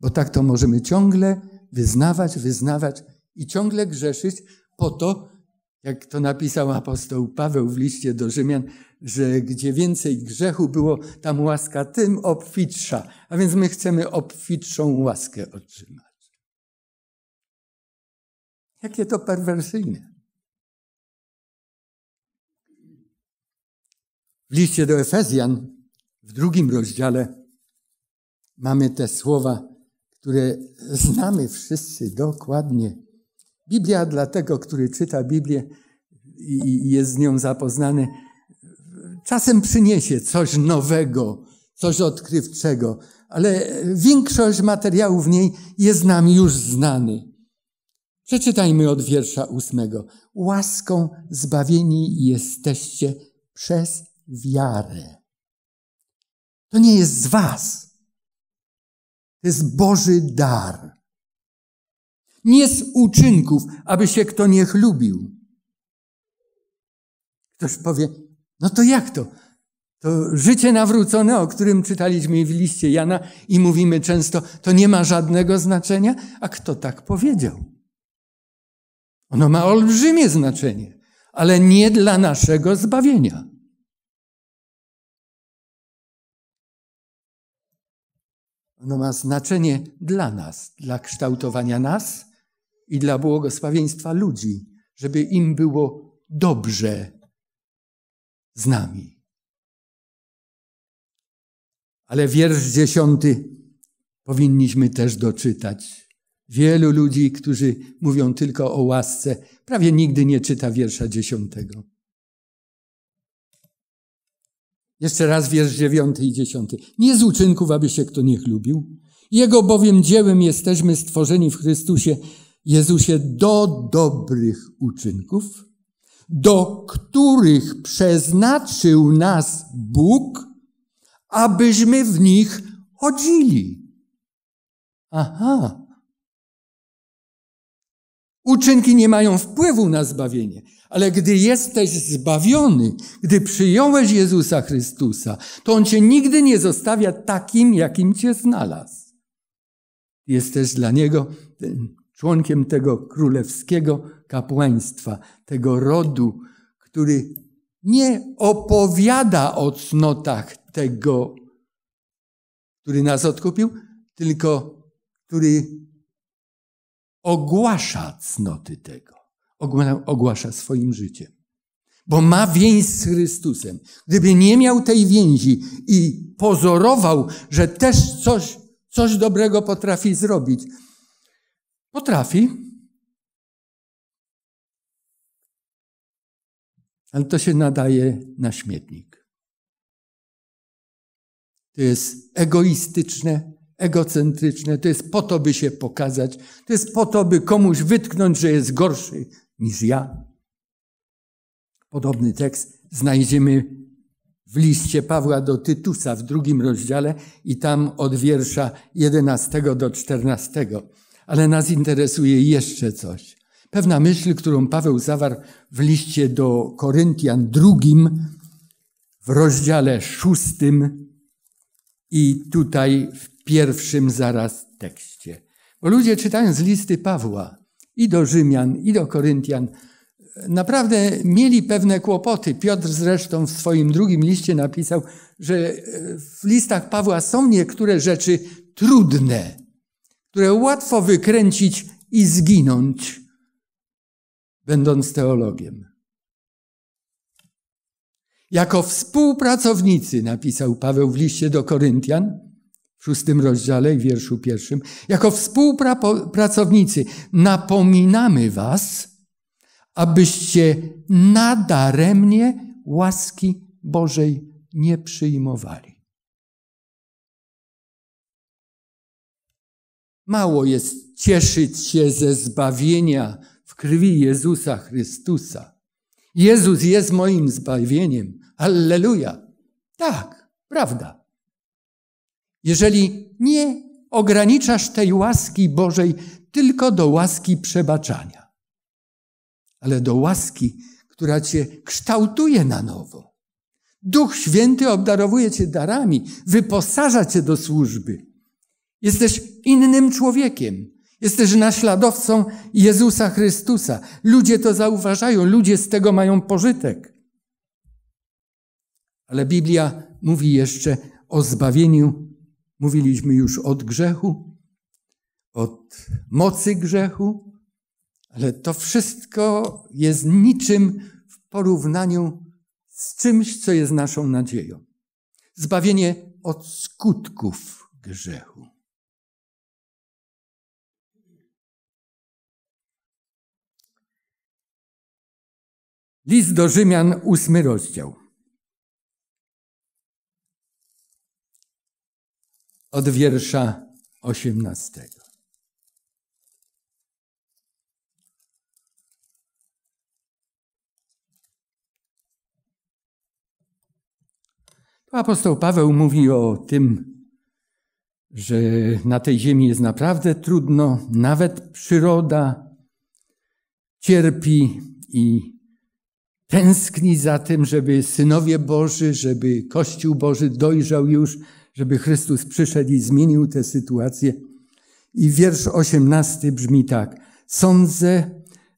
Speaker 1: Bo tak to możemy ciągle wyznawać, wyznawać i ciągle grzeszyć po to, jak to napisał apostoł Paweł w liście do Rzymian, że gdzie więcej grzechu było, tam łaska tym obfitsza. A więc my chcemy obfitszą łaskę otrzymać. Jakie to perwersyjne. W liście do Efezjan, w drugim rozdziale, mamy te słowa, które znamy wszyscy dokładnie. Biblia dla tego, który czyta Biblię i jest z nią zapoznany, czasem przyniesie coś nowego, coś odkrywczego, ale większość materiału w niej jest nam już znany. Przeczytajmy od wiersza ósmego. Łaską zbawieni jesteście przez wiarę. To nie jest z was. To jest Boży dar. Nie z uczynków, aby się kto nie chlubił. Ktoś powie, no to jak to? To życie nawrócone, o którym czytaliśmy w liście Jana i mówimy często, to nie ma żadnego znaczenia? A kto tak powiedział? Ono ma olbrzymie znaczenie, ale nie dla naszego zbawienia. Ono ma znaczenie dla nas, dla kształtowania nas i dla błogosławieństwa ludzi, żeby im było dobrze z nami. Ale wiersz dziesiąty powinniśmy też doczytać. Wielu ludzi, którzy mówią tylko o łasce, prawie nigdy nie czyta wiersza dziesiątego. Jeszcze raz wiersz dziewiąty i dziesiąty. Nie z uczynków, aby się kto nie chlubił. Jego bowiem dziełem jesteśmy stworzeni w Chrystusie Jezusie do dobrych uczynków, do których przeznaczył nas Bóg, abyśmy w nich chodzili. Aha. Uczynki nie mają wpływu na zbawienie, ale gdy jesteś zbawiony, gdy przyjąłeś Jezusa Chrystusa, to On cię nigdy nie zostawia takim, jakim cię znalazł. Jesteś dla Niego członkiem tego królewskiego kapłaństwa, tego rodu, który nie opowiada o cnotach tego, który nas odkupił, tylko który ogłasza cnoty tego, ogłasza swoim życiem. Bo ma więź z Chrystusem. Gdyby nie miał tej więzi i pozorował, że też coś, coś dobrego potrafi zrobić, potrafi, ale to się nadaje na śmietnik. To jest egoistyczne, egocentryczne, to jest po to, by się pokazać, to jest po to, by komuś wytknąć, że jest gorszy niż ja. Podobny tekst znajdziemy w liście Pawła do Tytusa w drugim rozdziale i tam od wiersza 11 do 14. Ale nas interesuje jeszcze coś. Pewna myśl, którą Paweł zawarł w liście do Koryntian drugim, w rozdziale szóstym i tutaj w pierwszym zaraz tekście. Bo ludzie czytając listy Pawła i do Rzymian, i do Koryntian, naprawdę mieli pewne kłopoty. Piotr zresztą w swoim drugim liście napisał, że w listach Pawła są niektóre rzeczy trudne, które łatwo wykręcić i zginąć, będąc teologiem. Jako współpracownicy, napisał Paweł w liście do Koryntian, szóstym rozdziale i wierszu pierwszym, jako współpracownicy napominamy was, abyście nadaremnie łaski Bożej nie przyjmowali. Mało jest cieszyć się ze zbawienia w krwi Jezusa Chrystusa. Jezus jest moim zbawieniem. Alleluja. Tak, prawda. Jeżeli nie ograniczasz tej łaski Bożej tylko do łaski przebaczania, ale do łaski, która cię kształtuje na nowo. Duch Święty obdarowuje cię darami, wyposaża cię do służby. Jesteś innym człowiekiem. Jesteś naśladowcą Jezusa Chrystusa. Ludzie to zauważają, ludzie z tego mają pożytek. Ale Biblia mówi jeszcze o zbawieniu. Mówiliśmy już od grzechu, od mocy grzechu, ale to wszystko jest niczym w porównaniu z czymś, co jest naszą nadzieją. Zbawienie od skutków grzechu. List do Rzymian, ósmy rozdział. Od wiersza osiemnastego. Apostoł Paweł mówi o tym, że na tej ziemi jest naprawdę trudno, nawet przyroda cierpi i tęskni za tym, żeby synowie Boży, żeby Kościół Boży dojrzał już, żeby Chrystus przyszedł i zmienił tę sytuację. I wiersz osiemnasty brzmi tak. Sądzę,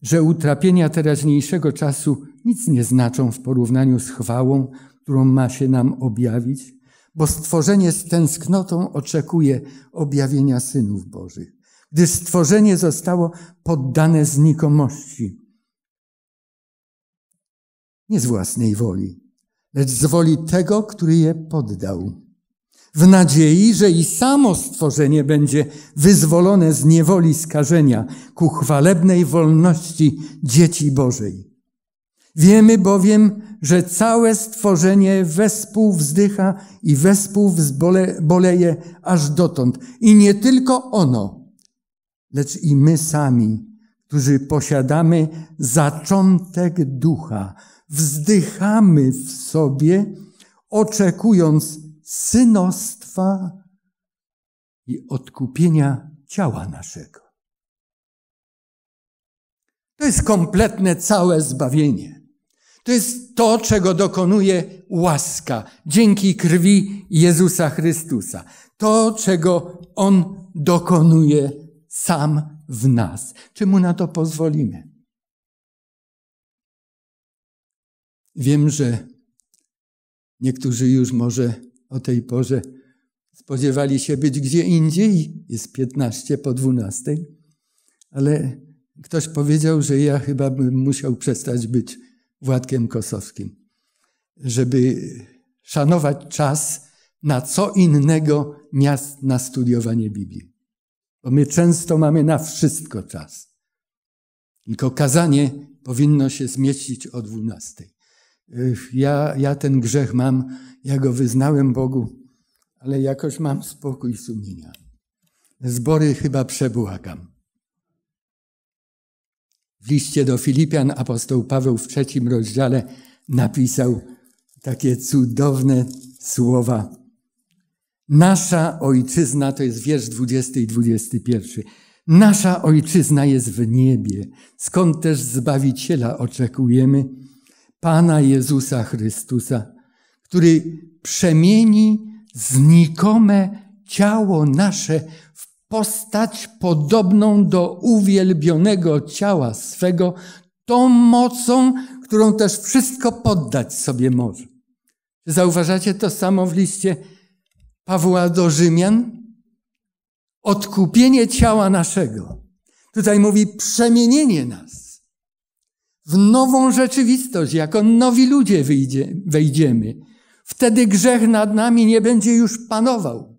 Speaker 1: że utrapienia teraźniejszego czasu nic nie znaczą w porównaniu z chwałą, którą ma się nam objawić, bo stworzenie z tęsknotą oczekuje objawienia synów Bożych, gdy stworzenie zostało poddane znikomości. Nie z własnej woli, lecz z woli tego, który je poddał. W nadziei, że i samo stworzenie będzie wyzwolone z niewoli skażenia ku chwalebnej wolności dzieci Bożej. Wiemy bowiem, że całe stworzenie wespół wzdycha i wespół boleje aż dotąd. I nie tylko ono, lecz i my sami, którzy posiadamy zaczątek ducha, wzdychamy w sobie, oczekując synostwa i odkupienia ciała naszego. To jest kompletne całe zbawienie. To jest to, czego dokonuje łaska dzięki krwi Jezusa Chrystusa. To, czego On dokonuje sam w nas. Czy Mu na to pozwolimy? Wiem, że niektórzy już może o tej porze spodziewali się być gdzie indziej. Jest 15 po 12, ale ktoś powiedział, że ja chyba bym musiał przestać być Władkiem Kosowskim, żeby szanować czas na co innego miast na studiowanie Biblii. Bo my często mamy na wszystko czas. Tylko kazanie powinno się zmieścić o dwunastej. Ja, ja ten grzech mam, ja go wyznałem Bogu, ale jakoś mam spokój sumienia. Zbory chyba przebłagam. W liście do Filipian apostoł Paweł w trzecim rozdziale napisał takie cudowne słowa. Nasza ojczyzna, to jest wiersz 20 i 21. Nasza ojczyzna jest w niebie, skąd też Zbawiciela oczekujemy, Pana Jezusa Chrystusa, który przemieni znikome ciało nasze postać podobną do uwielbionego ciała swego, tą mocą, którą też wszystko poddać sobie może. Zauważacie to samo w liście Pawła do Rzymian? Odkupienie ciała naszego. Tutaj mówi przemienienie nas w nową rzeczywistość, jako nowi ludzie wyjdzie, wejdziemy. Wtedy grzech nad nami nie będzie już panował.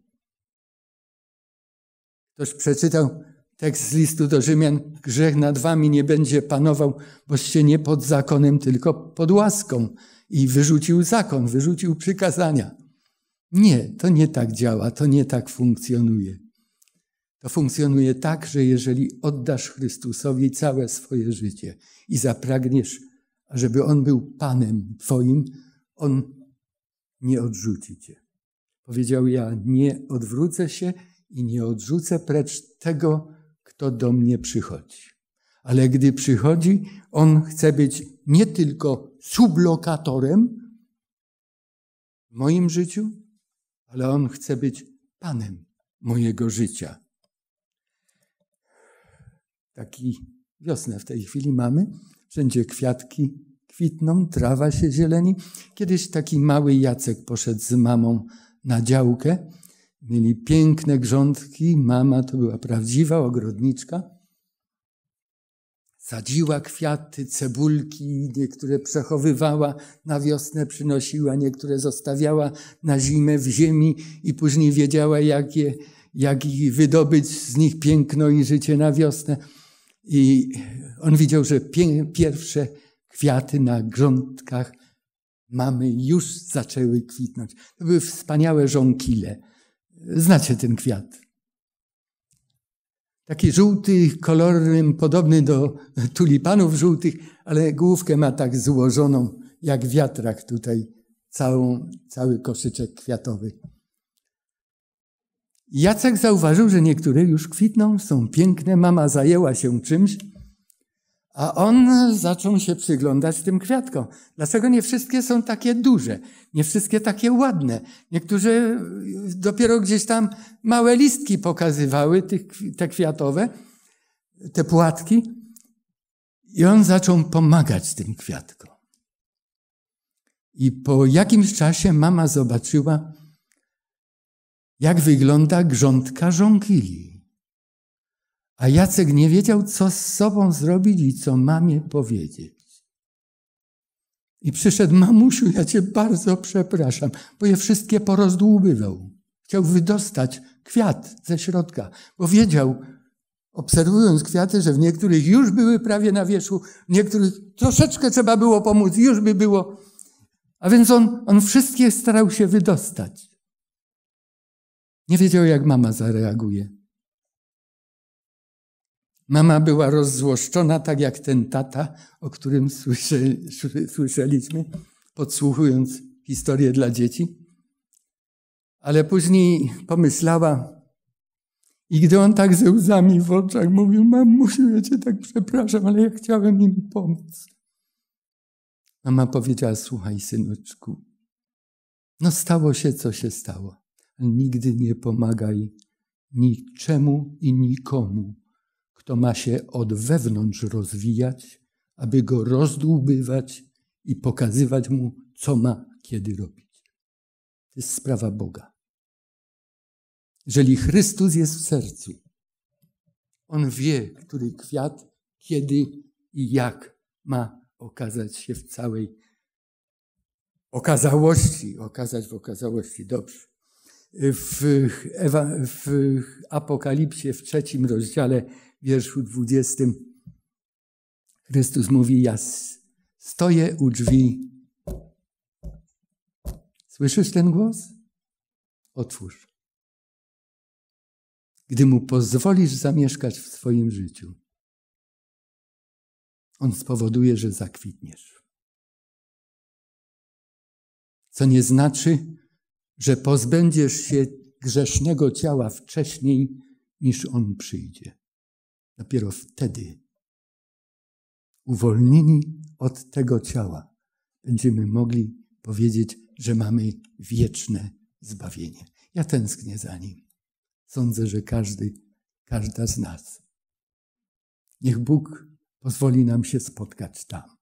Speaker 1: Ktoś przeczytał tekst z listu do Rzymian, grzech nad wami nie będzie panował, boście nie pod zakonem, tylko pod łaską. I wyrzucił zakon, wyrzucił przykazania. Nie, to nie tak działa, to nie tak funkcjonuje. To funkcjonuje tak, że jeżeli oddasz Chrystusowi całe swoje życie i zapragniesz, żeby On był Panem Twoim, On nie odrzuci Cię. Powiedział: Ja nie odwrócę się i nie odrzucę precz tego, kto do mnie przychodzi. Ale gdy przychodzi, On chce być nie tylko sublokatorem w moim życiu, ale On chce być Panem mojego życia. Taki wiosnę w tej chwili mamy. Wszędzie kwiatki kwitną, trawa się zieleni. Kiedyś taki mały Jacek poszedł z mamą na działkę. Mieli piękne grządki. Mama to była prawdziwa ogrodniczka. Sadziła kwiaty, cebulki, niektóre przechowywała, na wiosnę przynosiła, niektóre zostawiała na zimę w ziemi i później wiedziała, jak, je, jak wydobyć z nich piękno i życie na wiosnę. I on widział, że pierwsze kwiaty na grządkach mamy już zaczęły kwitnąć. To były wspaniałe żonkile. Znacie ten kwiat. Taki żółty, kolorem podobny do tulipanów żółtych, ale główkę ma tak złożoną, jak wiatrak tutaj, całą, cały koszyczek kwiatowy. Jacek zauważył, że niektóre już kwitną, są piękne, mama zajęła się czymś, a on zaczął się przyglądać tym kwiatkom. Dlaczego nie wszystkie są takie duże? Nie wszystkie takie ładne. Niektórzy dopiero gdzieś tam małe listki pokazywały, te kwiatowe, te płatki. I on zaczął pomagać tym kwiatkom. I po jakimś czasie mama zobaczyła, jak wygląda grządka żonkili. A Jacek nie wiedział, co z sobą zrobić i co mamie powiedzieć. I przyszedł, mamusiu, ja cię bardzo przepraszam, bo je wszystkie porozdłubywał. Chciał wydostać kwiat ze środka, bo wiedział, obserwując kwiaty, że w niektórych już były prawie na wierzchu, w niektórych troszeczkę trzeba było pomóc, już by było. A więc on, on wszystkie starał się wydostać. Nie wiedział, jak mama zareaguje. Mama była rozzłoszczona, tak jak ten tata, o którym słyszeliśmy, podsłuchując historię dla dzieci. Ale później pomyślała, i gdy on tak ze łzami w oczach mówił, mamusiu, ja cię tak przepraszam, ale ja chciałem im pomóc. Mama powiedziała, słuchaj syneczku, no stało się, co się stało. Nigdy nie pomagaj niczemu i nikomu, kto ma się od wewnątrz rozwijać, aby go rozdłubywać i pokazywać mu, co ma kiedy robić. To jest sprawa Boga. Jeżeli Chrystus jest w sercu, on wie, który kwiat, kiedy i jak ma okazać się w całej okazałości, okazać w okazałości. Dobrze. W, Ewa, w Apokalipsie, w trzecim rozdziale, wierszu dwudziestym, Chrystus mówi, ja stoję u drzwi. Słyszysz ten głos? Otwórz. Gdy mu pozwolisz zamieszkać w swoim życiu, on spowoduje, że zakwitniesz. Co nie znaczy, że pozbędziesz się grzesznego ciała wcześniej, niż on przyjdzie. Dopiero wtedy, uwolnieni od tego ciała, będziemy mogli powiedzieć, że mamy wieczne zbawienie. Ja tęsknię za nim. Sądzę, że każdy, każda z nas. Niech Bóg pozwoli nam się spotkać tam.